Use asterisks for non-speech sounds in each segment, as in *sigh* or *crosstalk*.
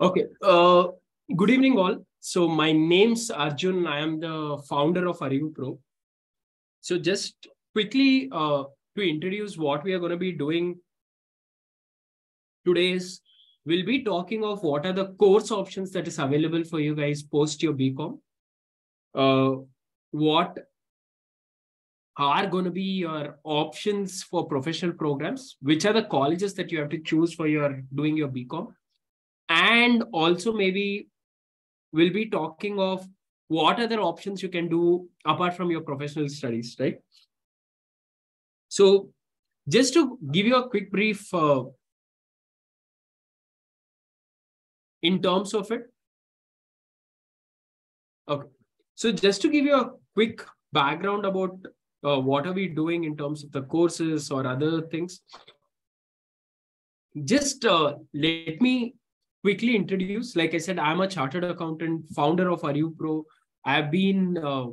Okay. Uh, good evening, all. So my name's Arjun. I am the founder of ArivuPro. So just quickly uh, to introduce what we are going to be doing today is we'll be talking of what are the course options that is available for you guys post your BCom. Uh, what are going to be your options for professional programs? Which are the colleges that you have to choose for your doing your BCom? And also maybe we'll be talking of what other options you can do apart from your professional studies right? So just to give you a quick brief uh, in terms of it. Okay. So just to give you a quick background about uh, what are we doing in terms of the courses or other things. Just uh, let me quickly introduce, like I said, I'm a chartered accountant, founder of ArivuPro. I've been uh,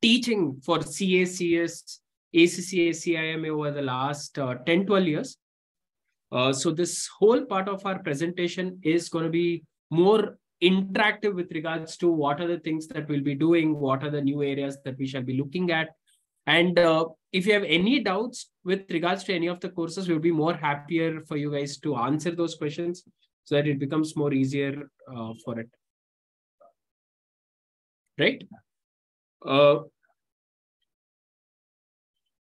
teaching for CACS, ACCA, CIMA over the last uh, 10, 12 years. Uh, so this whole part of our presentation is going to be more interactive with regards to what are the things that we'll be doing, what are the new areas that we shall be looking at. And uh, if you have any doubts with regards to any of the courses, we'll be more happier for you guys to answer those questions so that it becomes more easier uh, for it. Right? Uh,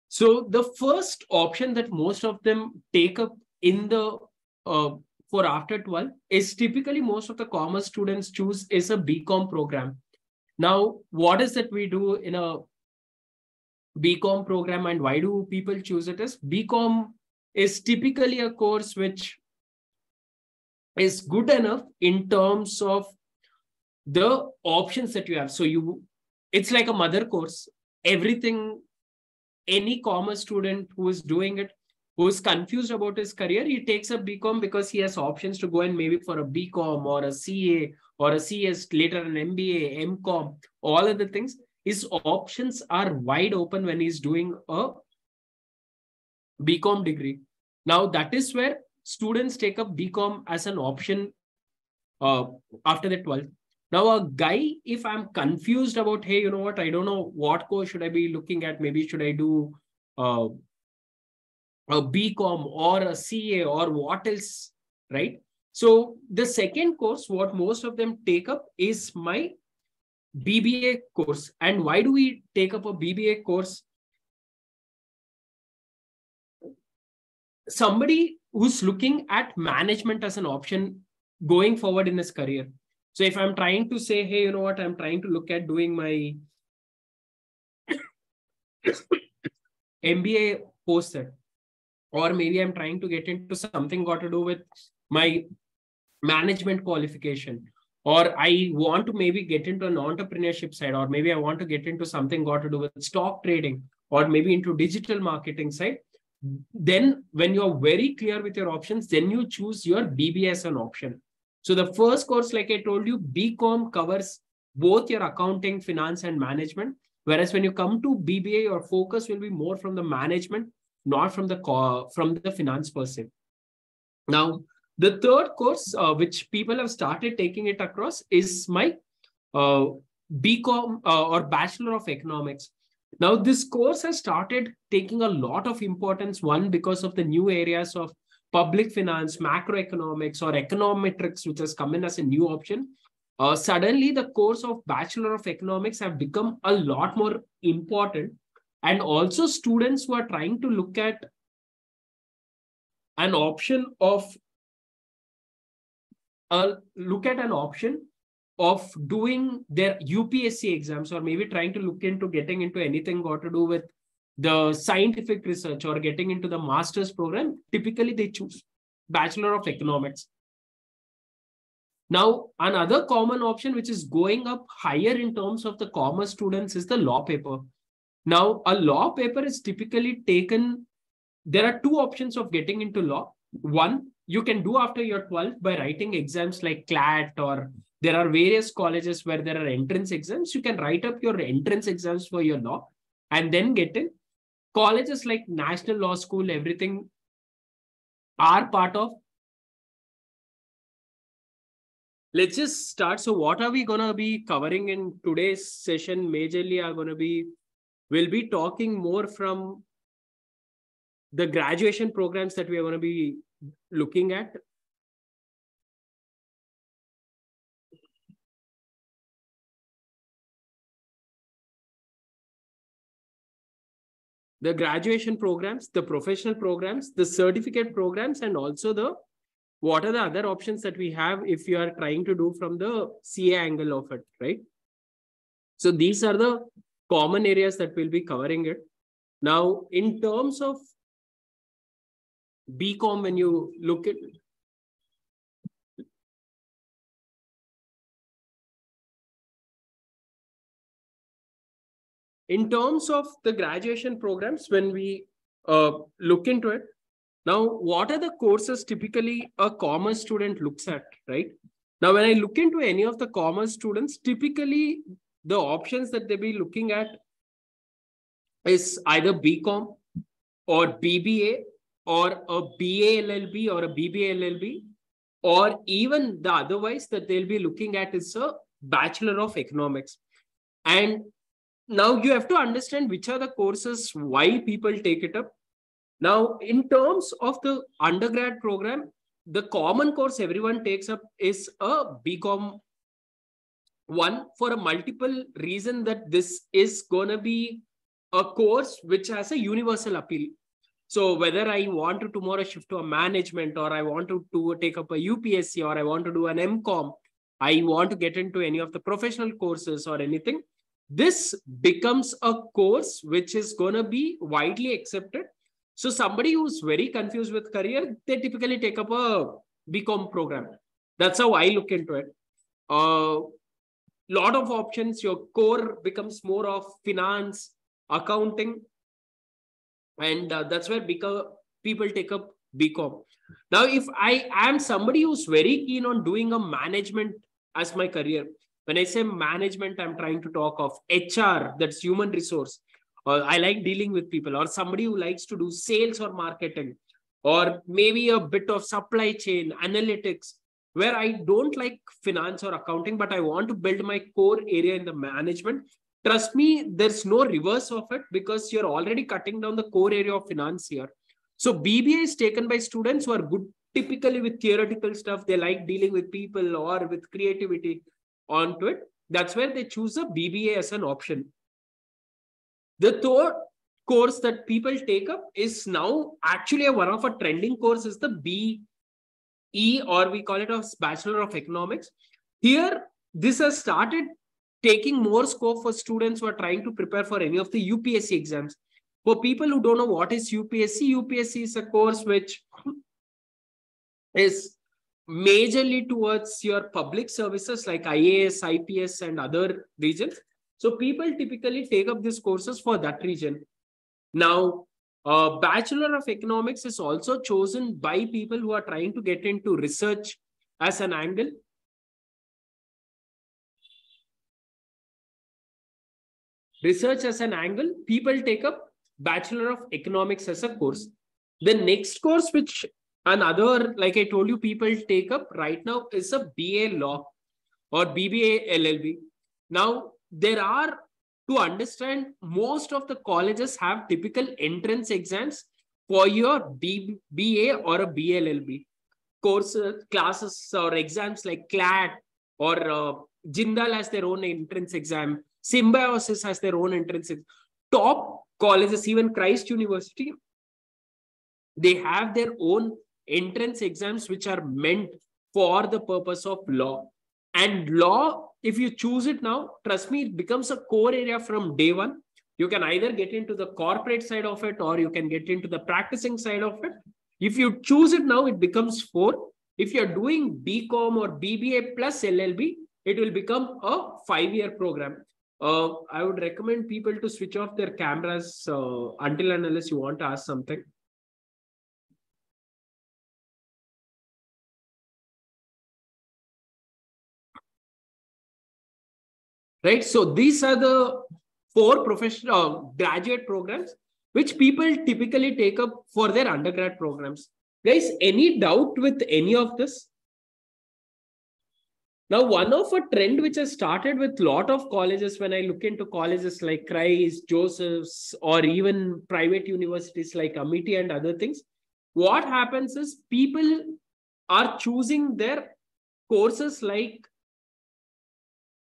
so the first option that most of them take up in the uh, for after 12 is typically most of the commerce students choose is a BCom program. Now, what is that we do in a BCom program and why do people choose it is BCom is typically a course which is good enough in terms of the options that you have. So you, it's like a mother course. Everything, any commerce student who is doing it, who is confused about his career, he takes a BCom because he has options to go in maybe for a BCom or a CA or a CS, later an MBA, MCom, all of the things his options are wide open when he's doing a BCom degree. Now, that is where students take up BCom as an option uh, after the 12th. Now, a guy, if I'm confused about, hey, you know what, I don't know what course should I be looking at, maybe should I do uh, a BCom or a CA or what else, right? So the second course, what most of them take up is my BBA course. And why do we take up a BBA course? Somebody who's looking at management as an option going forward in his career. So if I'm trying to say, hey, you know what, I'm trying to look at doing my MBA post set, or maybe I'm trying to get into something got to do with my management qualification, or I want to maybe get into an entrepreneurship side, or maybe I want to get into something got to do with stock trading, or maybe into digital marketing side. Then, when you're very clear with your options, then you choose your BBA as an option. So, the first course, like I told you, BCom covers both your accounting, finance, and management. Whereas when you come to BBA, your focus will be more from the management, not from the from the finance person. Now, the third course, uh, which people have started taking it across, is my uh, BCom uh, or Bachelor of Economics. Now, this course has started taking a lot of importance, one, because of the new areas of public finance, macroeconomics, or econometrics, which has come in as a new option. Uh, suddenly, the course of Bachelor of Economics have become a lot more important. And also, students who are trying to look at an option of look at an option of doing their UPSC exams or maybe trying to look into getting into anything got to do with the scientific research or getting into the master's program, typically they choose Bachelor of Economics. Now, another common option which is going up higher in terms of the commerce students is the law paper. Now, a law paper is typically taken. There are two options of getting into law. One, you can do after your 12th by writing exams like CLAT or there are various colleges where there are entrance exams. You can write up your entrance exams for your law and then get in. Colleges like National Law School, everything are part of let's just start. So what are we going to be covering in today's session? Majorly are going to be, we'll be talking more from the graduation programs that we are going to be looking at. The graduation programs, the professional programs, the certificate programs, and also the what are the other options that we have if you are trying to do from the CA angle of it, right? So these are the common areas that we'll be covering it. Now, in terms of BCom, when you look at in terms of the graduation programs, when we uh, look into it, now, what are the courses typically a commerce student looks at, right? Now, when I look into any of the commerce students, typically the options that they be looking at is either BCom or BBA or a BA LLB or a BBA LLB, or even the otherwise that they'll be looking at is a Bachelor of Economics. And now you have to understand which are the courses, why people take it up. Now, in terms of the undergrad program, the common course everyone takes up is a BCom one for a multiple reason that this is going to be a course which has a universal appeal. So whether I want to tomorrow shift to a management or I want to, to take up a UPSC or I want to do an MCOM, I want to get into any of the professional courses or anything, this becomes a course which is going to be widely accepted so somebody who's very confused with career, they typically take up a BCom program. That's how I look into it. A uh, lot of options. Your core becomes more of finance, accounting, and uh, that's where because people take up BCom. Now, if I am somebody who's very keen on doing a management as my career, when I say management, I'm trying to talk of HR, that's human resource or I like dealing with people, or somebody who likes to do sales or marketing, or maybe a bit of supply chain analytics, where I don't like finance or accounting, but I want to build my core area in the management. Trust me, there's no reverse of it because you're already cutting down the core area of finance here. So BBA is taken by students who are good typically with theoretical stuff. They like dealing with people or with creativity onto it. That's where they choose a BBA as an option. The third course that people take up is now actually a, one of a trending course is the BE or we call it a Bachelor of Economics. Here, this has started taking more scope for students who are trying to prepare for any of the UPSC exams. For people who don't know what is UPSC, UPSC is a course which is majorly towards your public services like IAS, IPS, and other regions. So people typically take up these courses for that region. Now, a Bachelor of Economics is also chosen by people who are trying to get into research as an angle. Research as an angle, people take up Bachelor of Economics as a course. The next course, which another, like I told you, people take up right now is a BA Law or BBA LLB. Now, there are to understand most of the colleges have typical entrance exams for your B, BA or a BLLB courses, classes or exams like CLAT or uh, Jindal has their own entrance exam. Symbiosis has their own entrance. Exam. Top colleges, even Christ University, they have their own entrance exams which are meant for the purpose of law. And law if you choose it now, trust me, it becomes a core area from day one. You can either get into the corporate side of it or you can get into the practicing side of it. If you choose it now, it becomes four. If you're doing BCom or BBA plus LLB, it will become a five-year program. Uh, I would recommend people to switch off their cameras uh, until and unless you want to ask something. right? So these are the four professional uh, graduate programs which people typically take up for their undergrad programs. Guys, any doubt with any of this? Now, one of a trend which has started with a lot of colleges, when I look into colleges like Christ, Joseph's, or even private universities like Amity and other things, what happens is people are choosing their courses like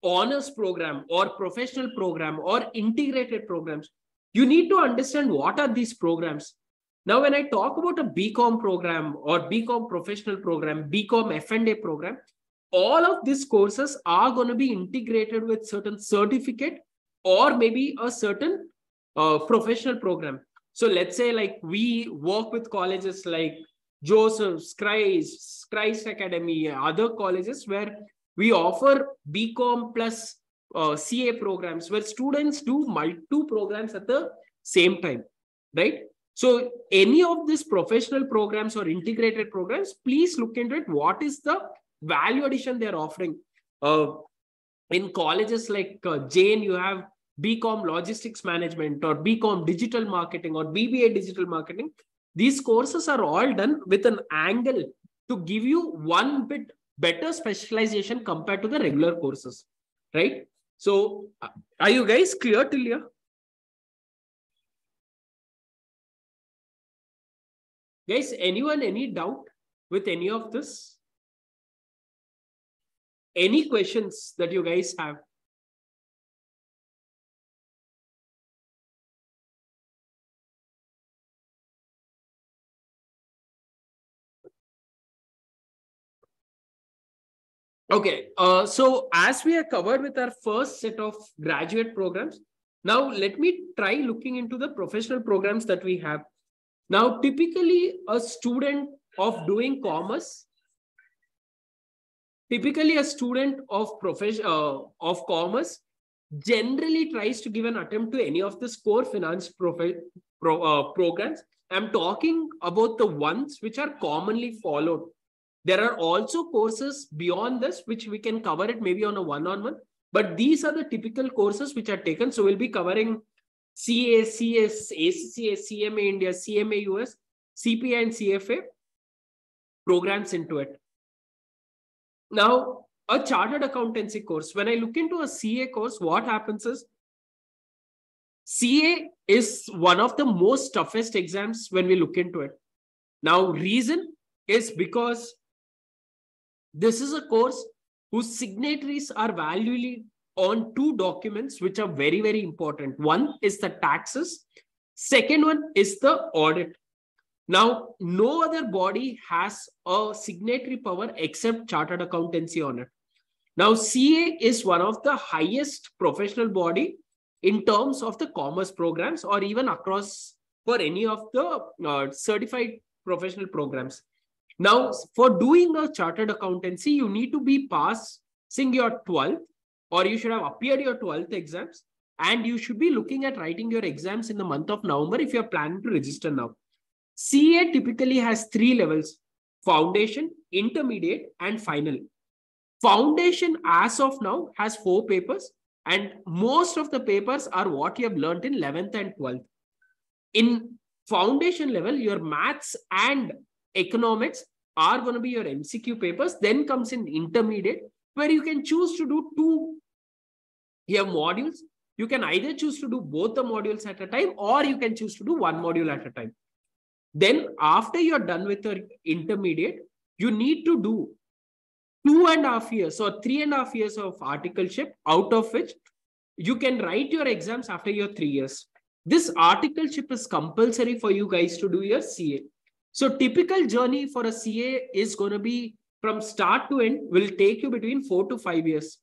honors program or professional program or integrated programs. You need to understand what are these programs. Now, when I talk about a BCom program or BCom professional program, BCom F&A program, all of these courses are going to be integrated with certain certificate or maybe a certain uh, professional program. So let's say like we work with colleges like Joseph's, Christ, Christ Academy, other colleges where we offer BCom plus uh, CA programs where students do multi programs at the same time, right? So any of these professional programs or integrated programs, please look into it. What is the value addition they're offering? Uh, in colleges like uh, Jain, you have BCom Logistics Management or BCom Digital Marketing or BBA Digital Marketing. These courses are all done with an angle to give you one bit better specialization compared to the regular courses, right? So uh, are you guys clear till here? Guys, anyone, any doubt with any of this? Any questions that you guys have? Okay, uh, so as we are covered with our first set of graduate programs, now let me try looking into the professional programs that we have. Now, typically a student of doing commerce, typically a student of profession uh, of commerce generally tries to give an attempt to any of the core finance profi- pro, uh, programs. I'm talking about the ones which are commonly followed there are also courses beyond this, which we can cover it maybe on a one-on-one. But these are the typical courses which are taken. So we'll be covering CA, CS, ACCA, CMA India, CMA US, CPA and CFA programs into it. Now, a chartered accountancy course. When I look into a CA course, what happens is CA is one of the most toughest exams when we look into it. Now, reason is because this is a course whose signatories are valuably on two documents which are very, very important. One is the taxes. Second one is the audit. Now, no other body has a signatory power except chartered accountancy on it. Now, CA is one of the highest professional body in terms of the commerce programs or even across for any of the uh, certified professional programs. Now, for doing a chartered accountancy, you need to be passing your 12th or you should have appeared your 12th exams and you should be looking at writing your exams in the month of November if you're planning to register now. CA typically has three levels, foundation, intermediate and final. Foundation as of now has four papers and most of the papers are what you have learned in 11th and 12th. In foundation level, your maths and economics are going to be your MCQ papers. Then comes in intermediate, where you can choose to do two here modules. You can either choose to do both the modules at a time, or you can choose to do one module at a time. Then, after you're done with your intermediate, you need to do two and a half years or three and a half years of articleship, out of which you can write your exams after your three years. This articleship is compulsory for you guys to do your CA. So typical journey for a CA is going to be from start to end will take you between four to five years.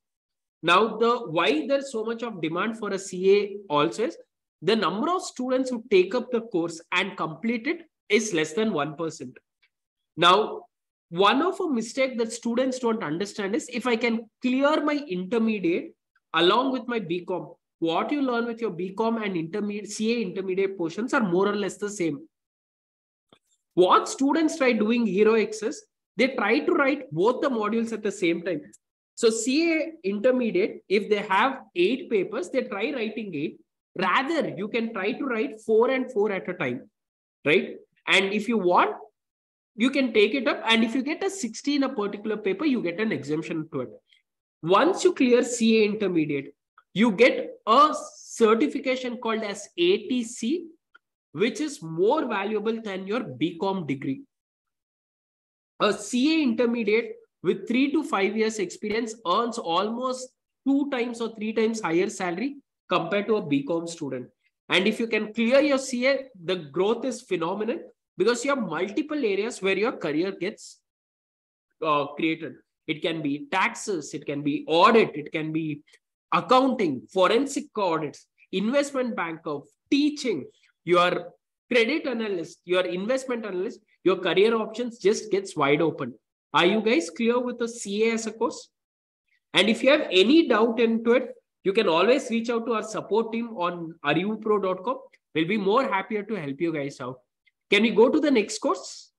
Now, the why there's so much of demand for a CA also is the number of students who take up the course and complete it is less than 1%. Now, one of a mistake that students don't understand is if I can clear my intermediate along with my BCom, what you learn with your BCom and intermediate CA intermediate portions are more or less the same. What students try doing heroics is they try to write both the modules at the same time. So CA intermediate, if they have eight papers, they try writing eight. Rather, you can try to write four and four at a time, right? And if you want, you can take it up. And if you get a 60 in a particular paper, you get an exemption to it. Once you clear CA intermediate, you get a certification called as ATC, which is more valuable than your BCom degree. A CA intermediate with three to five years experience earns almost two times or three times higher salary compared to a BCom student. And if you can clear your CA, the growth is phenomenal because you have multiple areas where your career gets uh, created. It can be taxes, it can be audit, it can be accounting, forensic audits, investment banker, teaching, your credit analyst, your investment analyst, your career options just gets wide open. Are you guys clear with the CA as a course? And if you have any doubt into it, you can always reach out to our support team on arivupro.com. We'll be more happier to help you guys out. Can we go to the next course?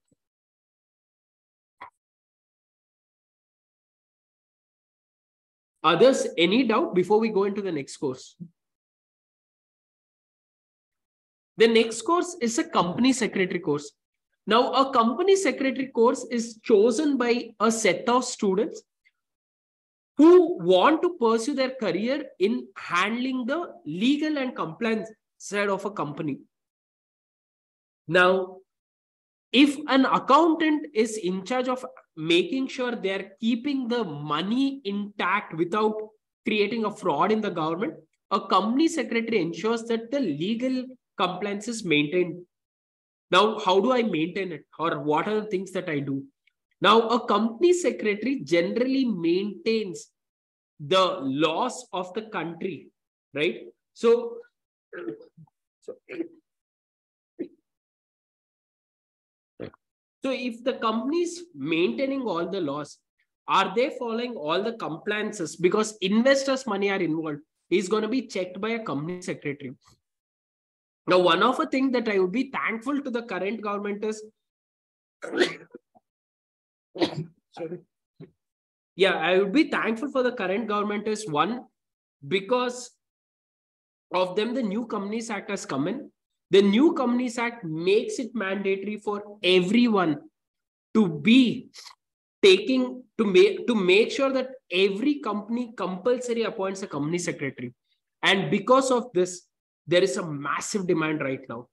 Others, any doubt before we go into the next course? The next course is a company secretary course. Now, a company secretary course is chosen by a set of students who want to pursue their career in handling the legal and compliance side of a company. Now, if an accountant is in charge of making sure they're keeping the money intact without creating a fraud in the government, a company secretary ensures that the legal compliance is maintained. Now, how do I maintain it? Or what are the things that I do? Now, a company secretary generally maintains the laws of the country, right? So, so So if the company is maintaining all the laws, are they following all the compliances? Because investors' money are involved. Is going to be checked by a company secretary. Now, one of the things that I would be thankful to the current government is *coughs* sorry. Yeah, I would be thankful for the current government is one, because of them, the new Companies Act has come in. The new Companies Act makes it mandatory for everyone to be taking to make to make sure that every company compulsory appoints a company secretary. And because of this, there is a massive demand right now.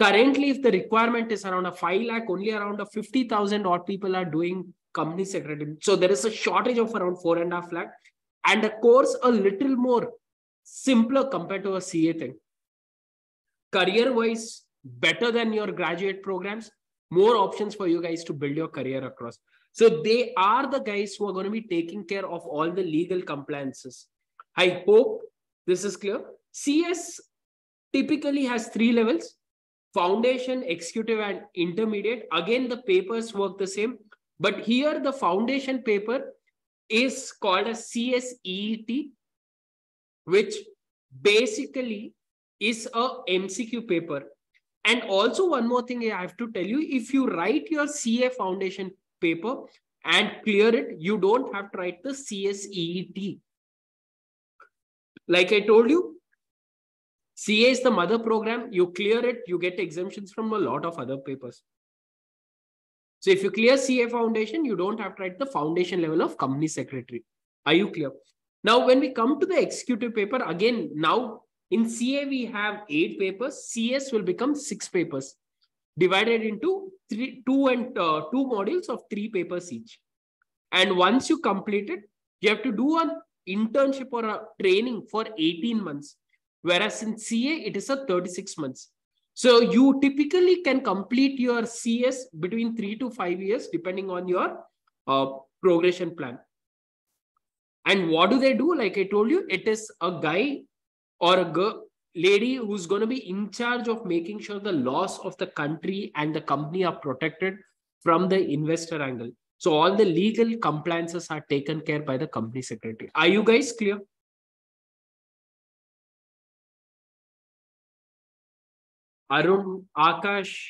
Currently, if the requirement is around a 5 lakh, only around a 50,000 odd people are doing company secretary. So there is a shortage of around four and a half lakh. And a course a little more simpler compared to a CA thing career wise better than your graduate programs more options for you guys to build your career across. So they are the guys who are going to be taking care of all the legal compliances. I hope this is clear. Cs typically has three levels foundation executive and intermediate. Again the papers work the same but here the foundation paper is called a CSEET, which basically is a MCQ paper. And also one more thing I have to tell you, if you write your CA foundation paper and clear it, you don't have to write the CSEET. Like I told you, CA is the mother program. You clear it, you get exemptions from a lot of other papers. So if you clear CA foundation, you don't have to write the foundation level of company secretary. Are you clear? Now, when we come to the executive paper, again, now in CA, we have eight papers. CS will become six papers divided into three, two and uh, two modules of three papers each. And once you complete it, you have to do an internship or a training for 18 months. Whereas in CA, it is a 36 months. So you typically can complete your CS between three to five years, depending on your uh, progression plan. And what do they do? Like I told you, it is a guy or a girl, lady who's going to be in charge of making sure the laws of the country and the company are protected from the investor angle. So all the legal compliances are taken care by the company secretary. Are you guys clear? Arun, Akash,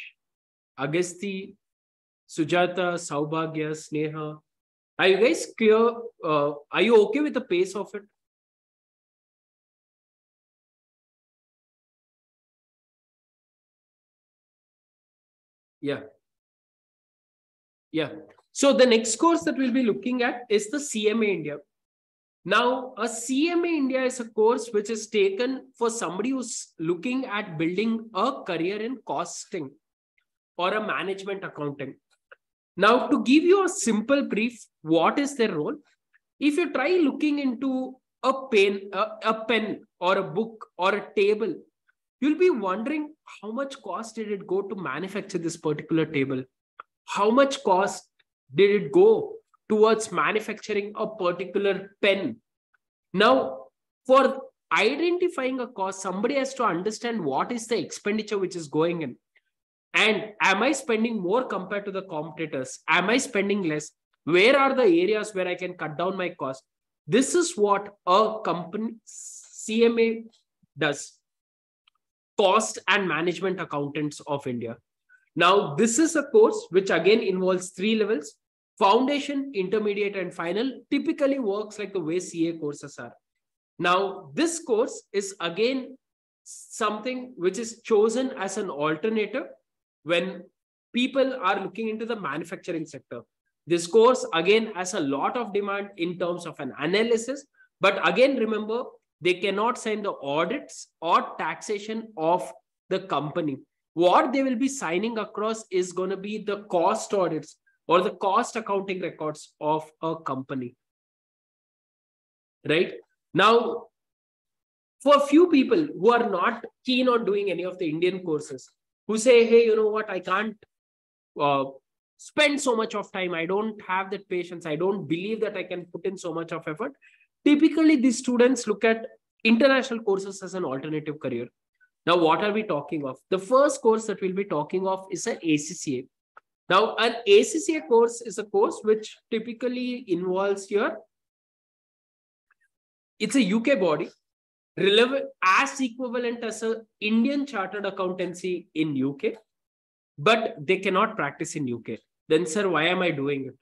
Agasti, Sujata, Saubhagya, Sneha. Are you guys clear? Uh, are you okay with the pace of it? Yeah. Yeah. So the next course that we'll be looking at is the CMA India. Now, a CMA India is a course which is taken for somebody who's looking at building a career in costing or a management accounting. Now, to give you a simple brief, what is their role? If you try looking into a pen, a, a pen or a book or a table, you'll be wondering how much cost did it go to manufacture this particular table? How much cost did it go towards manufacturing a particular pen? Now, for identifying a cost, somebody has to understand what is the expenditure which is going in. And am I spending more compared to the competitors? Am I spending less? Where are the areas where I can cut down my cost? This is what a company CMA does. Cost and Management Accountants of India. Now, this is a course which again involves three levels. Foundation, intermediate, and final typically works like the way CA courses are. Now, this course is again something which is chosen as an alternative when people are looking into the manufacturing sector. This course again has a lot of demand in terms of an analysis. But again, remember, they cannot sign the audits or taxation of the company. What they will be signing across is going to be the cost audits or the cost accounting records of a company. Right? Now, for a few people who are not keen on doing any of the Indian courses, who say, hey, you know what, I can't uh, spend so much of time. I don't have that patience. I don't believe that I can put in so much of effort. Typically, these students look at international courses as an alternative career. Now, what are we talking of? The first course that we'll be talking of is an ACCA. Now, an ACCA course is a course which typically involves your, it's a UK body, relevant as equivalent as a Indian chartered accountancy in UK, but they cannot practice in UK. Then, sir, why am I doing it?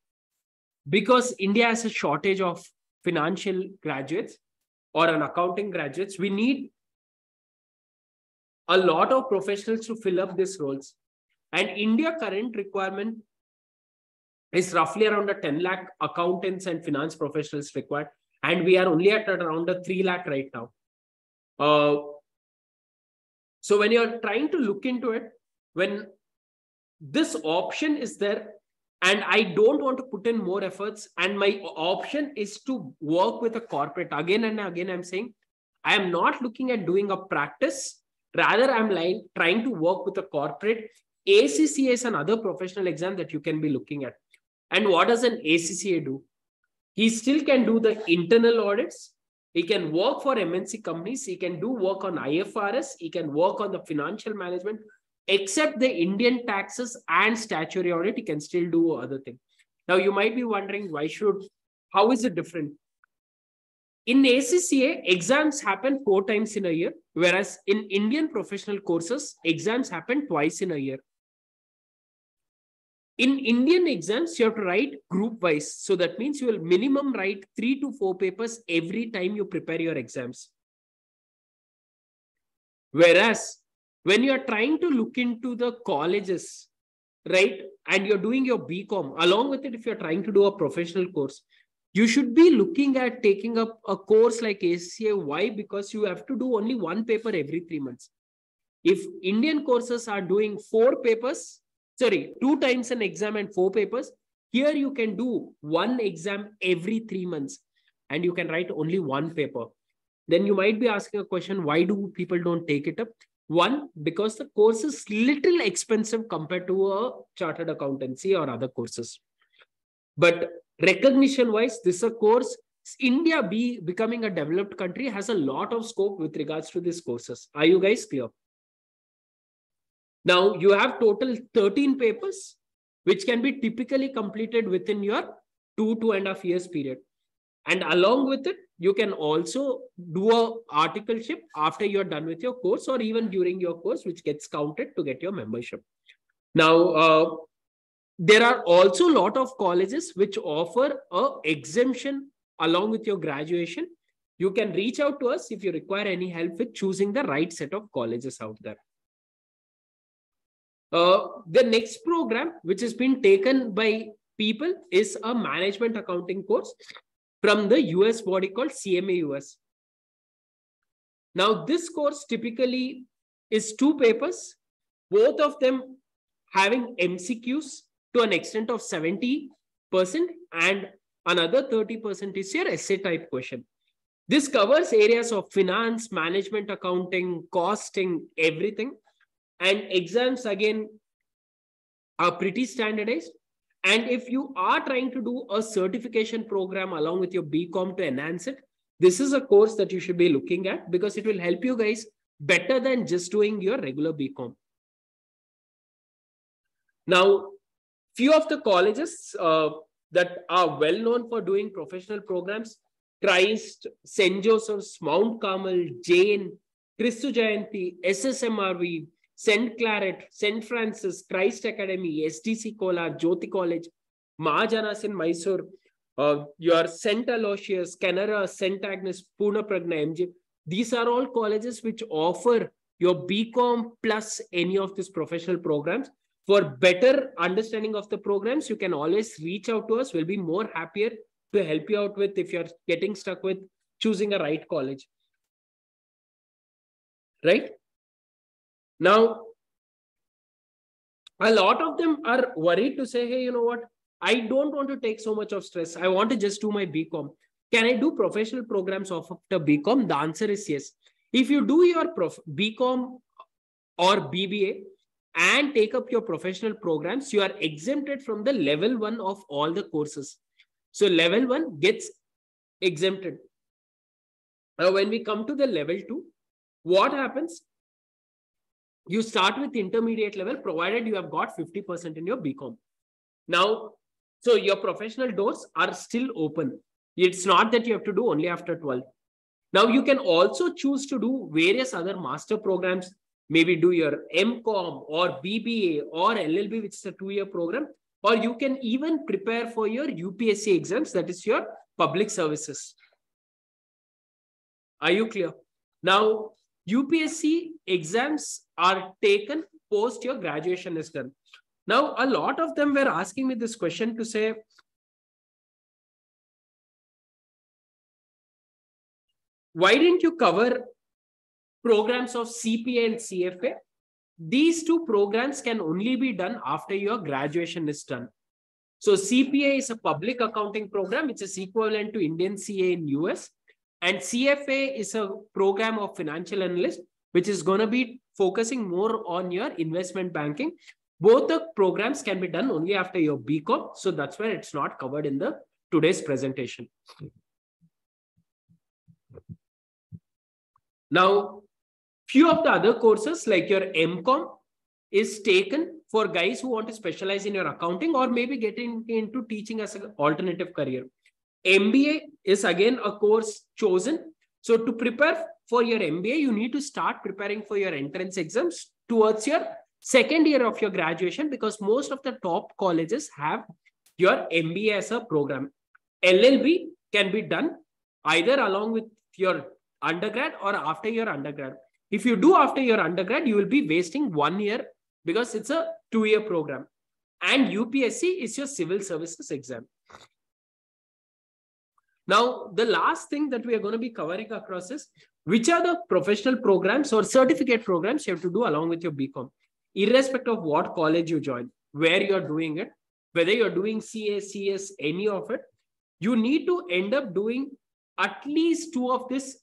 Because India has a shortage of financial graduates or an accounting graduates. We need a lot of professionals to fill up these roles. And India current requirement is roughly around a 10 lakh accountants and finance professionals required. And we are only at around a 3 lakh right now. Uh, so when you're trying to look into it, when this option is there, and I don't want to put in more efforts, and my option is to work with a corporate. Again and again, I'm saying I am not looking at doing a practice. Rather, I'm like trying to work with a corporate. ACCA is another professional exam that you can be looking at. And what does an ACCA do? He still can do the internal audits. He can work for MNC companies. He can do work on IFRS. He can work on the financial management. Except the Indian taxes and statutory audit, he can still do other things. Now, you might be wondering, why should, how is it different? In ACCA, exams happen four times in a year, whereas in Indian professional courses, exams happen twice in a year. In Indian exams, you have to write group wise. So that means you will minimum write three to four papers every time you prepare your exams. Whereas when you are trying to look into the colleges, right, and you're doing your BCom, along with it, if you're trying to do a professional course, you should be looking at taking up a course like ACCA. Why? Because you have to do only one paper every three months. If Indian courses are doing four papers, sorry, two times an exam and four papers, here you can do one exam every three months and you can write only one paper. Then you might be asking a question, why do people don't take it up? One, because the course is little expensive compared to a chartered accountancy or other courses. But recognition wise, this is a course. India be becoming a developed country has a lot of scope with regards to these courses. Are you guys clear? Now you have total 13 papers, which can be typically completed within your two, two and a half years period. And along with it, you can also do a articleship after you're done with your course or even during your course, which gets counted to get your membership. Now, uh, there are also a lot of colleges which offer a exemption along with your graduation. You can reach out to us if you require any help with choosing the right set of colleges out there. Uh, the next program, which has been taken by people, is a management accounting course from the US body called CMA US. Now, this course typically is two papers, both of them having MCQs to an extent of 70% and another 30% is your essay type question. This covers areas of finance, management, accounting, costing, everything. And exams again are pretty standardized. And if you are trying to do a certification program along with your BCom to enhance it, this is a course that you should be looking at because it will help you guys better than just doing your regular BCom. Now, few of the colleges uh, that are well known for doing professional programs, Christ, St. Joseph's, Mount Carmel, Jain, Kristu Jayanti, SSMRV, St. Claret, St. Francis, Christ Academy, SDC Kola, Jyoti College, Mahajanas in Mysore, uh, your St. Aloysius, Canara, St. Agnes, Poorna Prajna, MG. These are all colleges which offer your BCom plus any of these professional programs. For better understanding of the programs, you can always reach out to us. We'll be more happier to help you out with if you're getting stuck with choosing a right college. Right? Now, a lot of them are worried to say, hey, you know what? I don't want to take so much of stress. I want to just do my BCom. Can I do professional programs after BCom? The answer is yes. If you do your prof- BCom or BBA and take up your professional programs, you are exempted from the level one of all the courses. So level one gets exempted. Now, when we come to the level two, what happens? You start with intermediate level, provided you have got 50% in your BCom. Now, so your professional doors are still open. It's not that you have to do only after 12. Now you can also choose to do various other master programs, maybe do your MCOM or BBA or LLB, which is a two-year program, or you can even prepare for your UPSC exams, that is your public services. Are you clear? Now, UPSC exams are taken post your graduation is done. Now, a lot of them were asking me this question to say, why didn't you cover programs of CPA and CFA? These two programs can only be done after your graduation is done. So CPA is a public accounting program, which is equivalent to Indian CA in US. And CFA is a program of financial analyst, which is going to be focusing more on your investment banking. Both the programs can be done only after your BCom. So that's why it's not covered in the today's presentation. Now, few of the other courses like your MCOM is taken for guys who want to specialize in your accounting or maybe getting into teaching as an alternative career. MBA is again a course chosen. So to prepare for your MBA, you need to start preparing for your entrance exams towards your second year of your graduation because most of the top colleges have your MBA as a program. LLB can be done either along with your undergrad or after your undergrad. If you do after your undergrad, you will be wasting one year because it's a two year program. And UPSC is your civil services exam. Now, the last thing that we are going to be covering across is which are the professional programs or certificate programs you have to do along with your BCom, irrespective of what college you join, where you're doing it, whether you're doing CA, CS, any of it, you need to end up doing at least two of these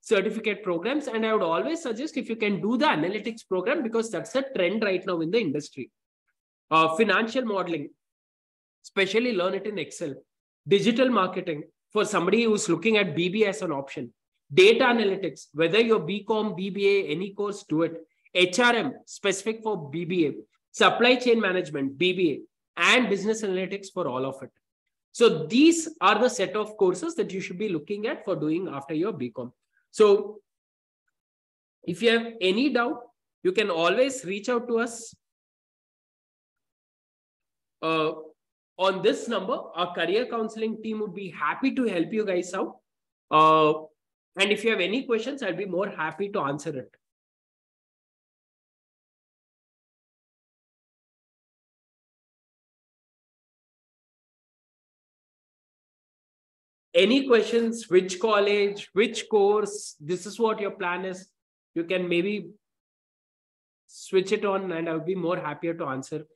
certificate programs. And I would always suggest if you can do the analytics program because that's the trend right now in the industry. Uh, financial modeling, especially learn it in Excel. Digital marketing for somebody who's looking at BBA as an option. Data analytics, whether you're BCom, BBA, any course, do it. HRM, specific for BBA. Supply chain management, BBA. And business analytics for all of it. So these are the set of courses that you should be looking at for doing after your BCom. So if you have any doubt, you can always reach out to us uh, on this number. Our career counseling team would be happy to help you guys out. Uh, and if you have any questions, I'll be more happy to answer it. any questions, which college, which course, this is what your plan is, you can maybe switch it on and I'll be more happier to answer.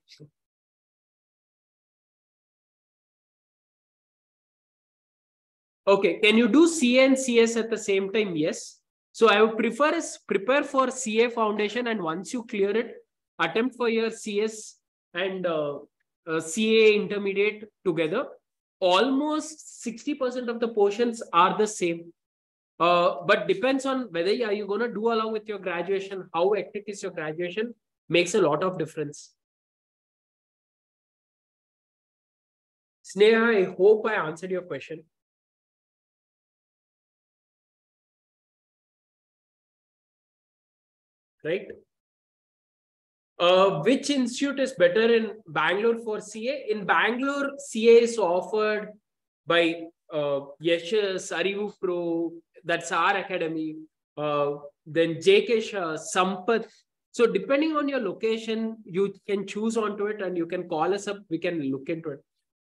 Okay, can you do CA and CS at the same time? Yes. So I would prefer is prepare for CA foundation and once you clear it, attempt for your CS and uh, uh, CA intermediate together. Almost 60% of the portions are the same. Uh, but depends on whether you are you going to do along with your graduation, how hectic is your graduation, makes a lot of difference. Sneha, I hope I answered your question. Right? Uh, which institute is better in Bangalore for CA? In Bangalore, CA is offered by uh, Yashas, ArivuPro, that's our academy. Uh, then JK Sampath. So depending on your location, you can choose onto it and you can call us up. We can look into it.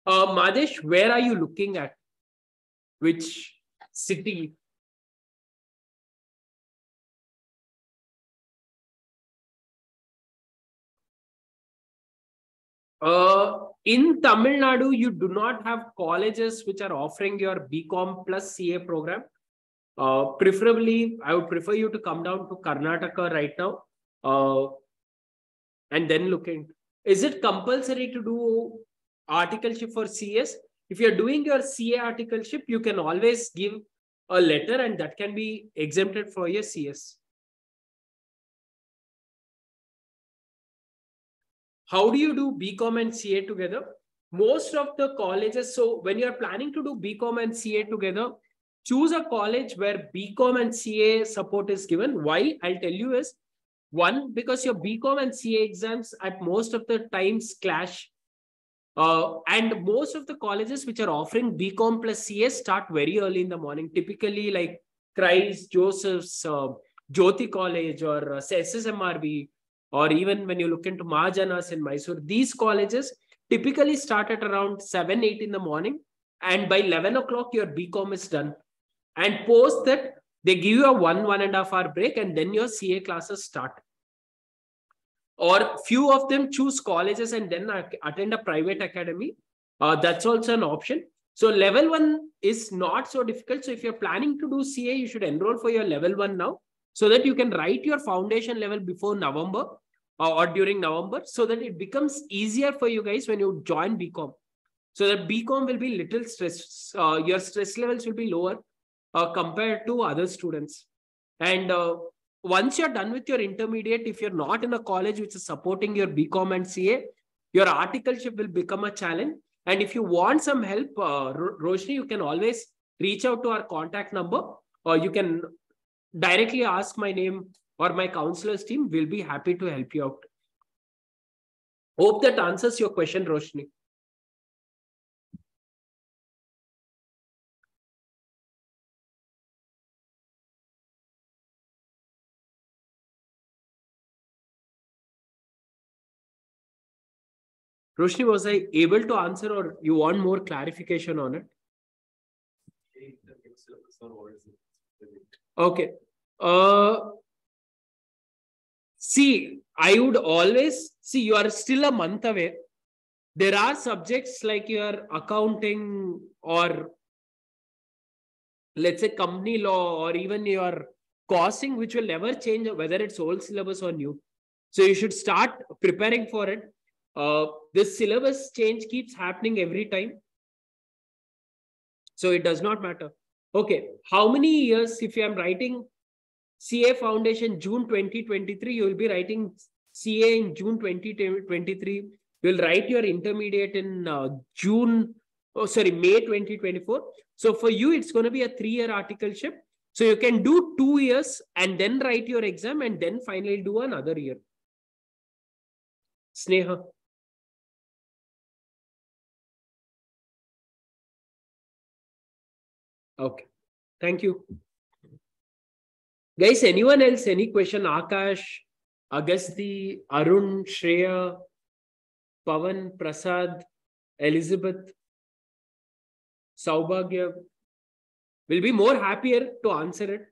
Uh, Madesh, where are you looking at? Which city? Uh, in Tamil Nadu, you do not have colleges which are offering your BCom plus CA program. Uh, preferably, I would prefer you to come down to Karnataka right now uh, and then look into. Is it compulsory to do articleship for CS? If you're doing your CA articleship, you can always give a letter and that can be exempted for your CS. How do you do BCom and CA together? Most of the colleges, so when you're planning to do BCom and CA together, choose a college where BCom and CA support is given. Why? I'll tell you is one, because your BCom and CA exams at most of the times clash. Uh, and most of the colleges which are offering BCom plus CA start very early in the morning, typically like Christ, Joseph's, uh, Jyoti College or uh, SSMRV, or even when you look into Mahajanas in Mysore, these colleges typically start at around 7, 8 in the morning. And by 11 o'clock, your BCom is done. And post that they give you a one one and a half hour break and then your ca classes start. Or few of them choose colleges and then attend a private academy. Uh, that's also an option. So level one is not so difficult. So if you're planning to do ca you should enroll for your level one now so that you can write your foundation level before november or during november so that it becomes easier for you guys when you join bcom so that bcom will be little stress uh, your stress levels will be lower uh, compared to other students. And uh, once you're done with your intermediate, if you're not in a college which is supporting your BCom and CA, your articleship will become a challenge. And if you want some help, uh, Roshni, you can always reach out to our contact number or you can directly ask my name or my counselor's team. We'll be happy to help you out. Hope that answers your question, Roshni. Roshni, was I able to answer or you want more clarification on it? Okay. Uh, see, I would always see you are still a month away. There are subjects like your accounting or let's say company law or even your costing, which will never change whether it's old syllabus or new. So you should start preparing for it uh, this syllabus change keeps happening every time. So it does not matter. Okay, how many years if I'm writing CA Foundation June 2023, you will be writing CA in June 2023. You'll write your intermediate in uh, June, oh sorry, May 2024. So for you, it's going to be a three-year articleship. So you can do two years and then write your exam and then finally do another year. Sneha. Okay. Thank you. Guys, anyone else? Any question? Akash, Agasti, Arun, Shreya, Pavan, Prasad, Elizabeth, Saubhagya. will be more happier to answer it.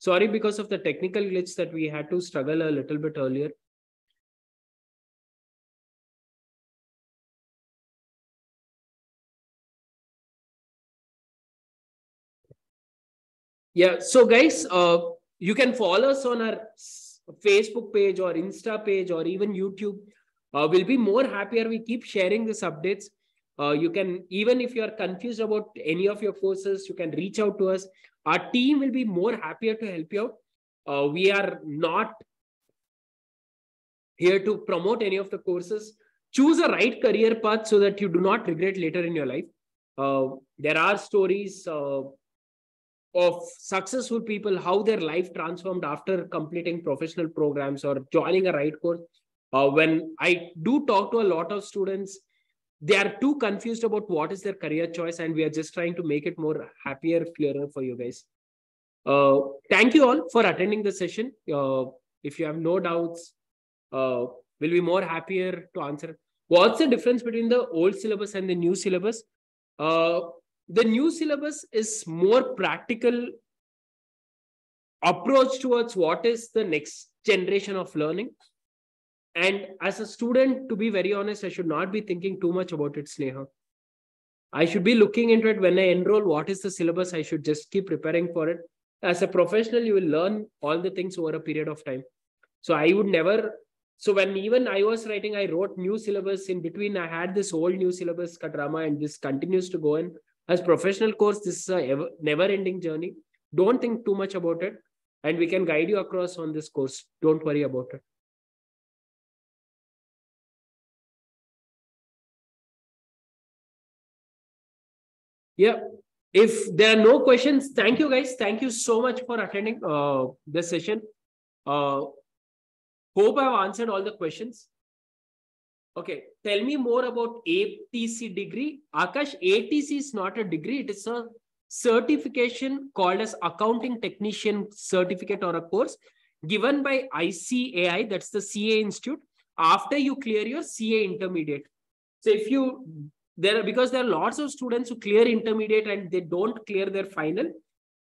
Sorry because of the technical glitch that we had to struggle a little bit earlier. Yeah, so guys, uh, you can follow us on our Facebook page or Insta page or even YouTube. Uh, we'll be more happier. We keep sharing these updates. Uh, you can, even if you are confused about any of your courses, you can reach out to us. Our team will be more happier to help you out. Uh, we are not here to promote any of the courses. Choose a right career path so that you do not regret later in your life. Uh, there are stories uh, of successful people, how their life transformed after completing professional programs or joining a right course. Uh, when I do talk to a lot of students, they are too confused about what is their career choice, and we are just trying to make it more happier, clearer for you guys. Uh, thank you all for attending the session. Uh, if you have no doubts, uh, we'll be more happier to answer. What's the difference between the old syllabus and the new syllabus? The new syllabus is more practical approach towards what is the next generation of learning. And as a student to be very honest i should not be thinking too much about it sneha. I should be looking into it. When i enroll what is the syllabus? I should just keep preparing for it. As a professional you will learn all the things over a period of time. So i would never so when even i was writing i wrote new syllabus. In between i had this old new syllabus drama and this continues to go in as professional course this is a ever, never ending journey. Don't think too much about it and we can guide you across on this course. Don't worry about it. Yeah. If there are no questions thank you guys. Thank you so much for attending uh, this session. Uh, hope i've answered all the questions Okay, tell me more about ATC degree. Akash, ATC is not a degree, it is a certification called as Accounting Technician Certificate or a course given by ICAI, that's the CA Institute, after you clear your CA intermediate. So if you, there are, because there are lots of students who clear intermediate and they don't clear their final.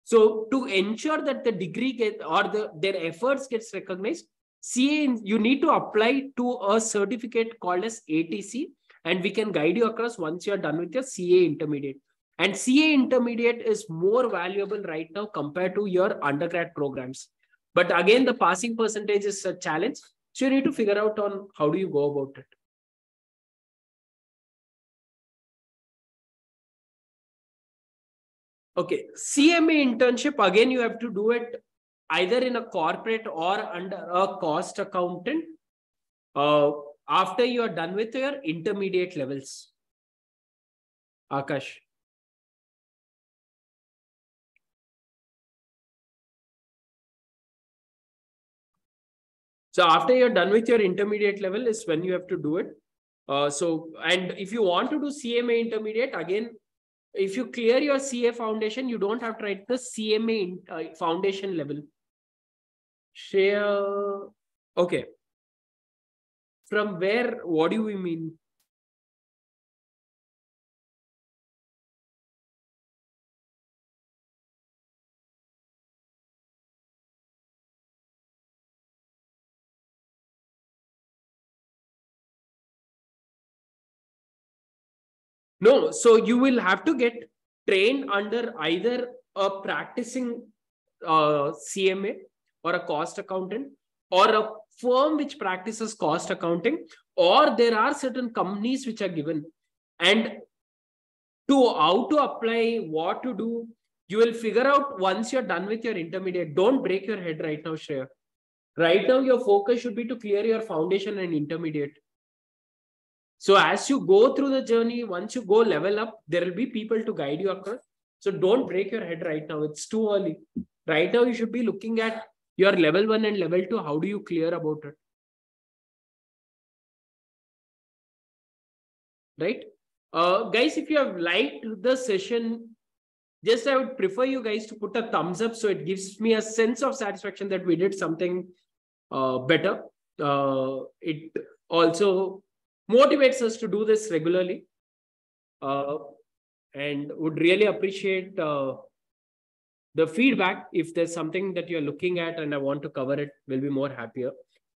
So to ensure that the degree get or the their efforts gets recognized, CA, you need to apply to a certificate called as ATC, and we can guide you across once you're done with your CA intermediate. And CA intermediate is more valuable right now compared to your undergrad programs. But again, the passing percentage is a challenge. So you need to figure out on how do you go about it. Okay, CMA internship, again, you have to do it either in a corporate or under a cost accountant uh, after you are done with your intermediate levels. Akash. So after you're done with your intermediate level is when you have to do it. Uh, so, and if you want to do CMA intermediate, again, if you clear your CA foundation, you don't have to write the CMA uh, foundation level share okay. From where what do we mean? No, so you will have to get trained under either a practicing uh, CMA or a cost accountant or a firm which practices cost accounting or there are certain companies which are given. And to how to apply what to do you will figure out once you're done with your intermediate. Don't break your head right now Shreya. right now your focus should be to clear your foundation and intermediate. So as you go through the journey once you go level up there will be people to guide you across so don't break your head right now. It's too early. Right now you should be looking at your level one and level two, how do you clear about it? Right? Uh, guys, if you have liked the session, just I would prefer you guys to put a thumbs up so it gives me a sense of satisfaction that we did something uh, better. Uh, it also motivates us to do this regularly uh, and would really appreciate uh, the feedback, if there's something that you're looking at and I want to cover it, will be more happier.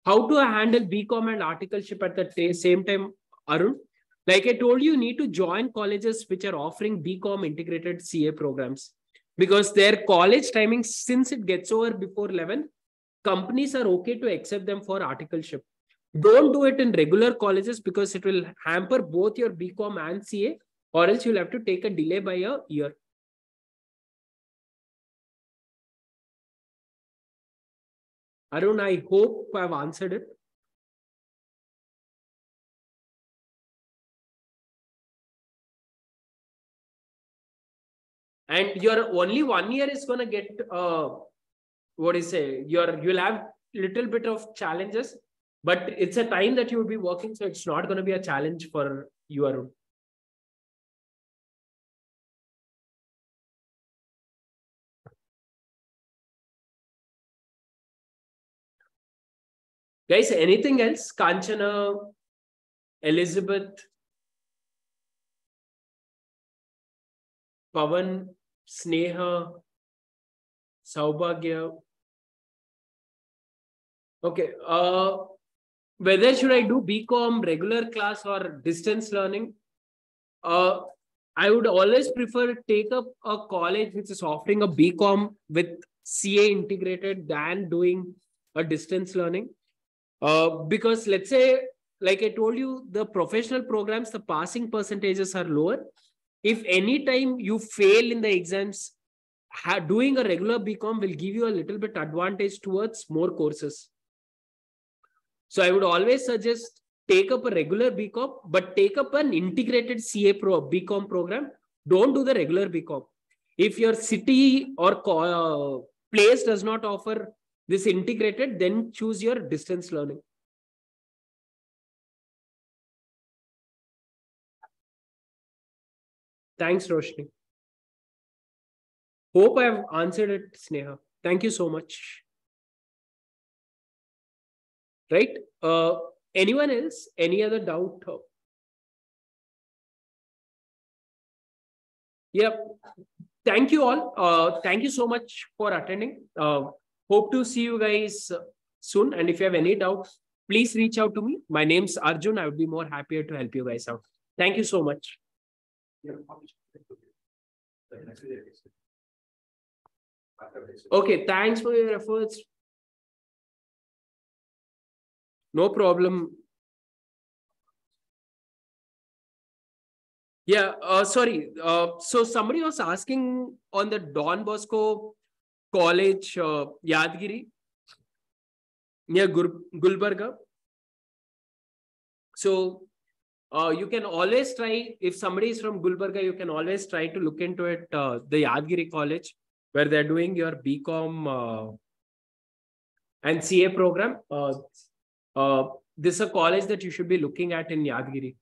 How to handle BCom and articleship at the same time, Arun? Like I told you, you need to join colleges which are offering BCom integrated CA programs because their college timing, since it gets over before 11, companies are okay to accept them for articleship. Don't do it in regular colleges because it will hamper both your BCom and CA, or else you'll have to take a delay by a year. Arun, I hope I've answered it. and your only one year is going to get uh, what do you say your you'll have little bit of challenges but it's a time that you will be working so it's not going to be a challenge for you guys anything else kanchana elizabeth Pavan, Sneha, Saubhagya. Okay. Uh, whether should I do BCom regular class or distance learning? Uh, I would always prefer take up a college which is offering a BCom with CA integrated than doing a distance learning. Uh, because let's say, like I told you, the professional programs, the passing percentages are lower. If any time you fail in the exams doing a regular bcom will give you a little bit advantage towards more courses. So i would always suggest take up a regular bcom but take up an integrated ca pro bcom program. Don't do the regular bcom if your city or uh, place does not offer this integrated then choose your distance learning Thanks, Roshni. Hope I've answered it, Sneha. Thank you so much. Right? Uh, anyone else? Any other doubt? Yep. Thank you all. Uh, thank you so much for attending. Uh, hope to see you guys soon. And if you have any doubts, please reach out to me. My name's Arjun. I would be more happier to help you guys out. Thank you so much. Okay, thanks for your efforts. No problem. Yeah, uh, sorry. Uh, so somebody was asking on the Don Bosco College, uh, Yadgiri, near Gur Gulbarga. So uh, you can always try, if somebody is from Gulbarga, you can always try to look into it, uh, the Yadgiri College, where they're doing your BCom uh, and CA program. Uh, uh, this is a college that you should be looking at in Yadgiri.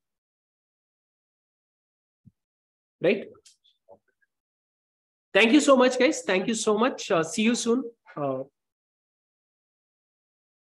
Right? Thank you so much, guys. Thank you so much. Uh, see you soon.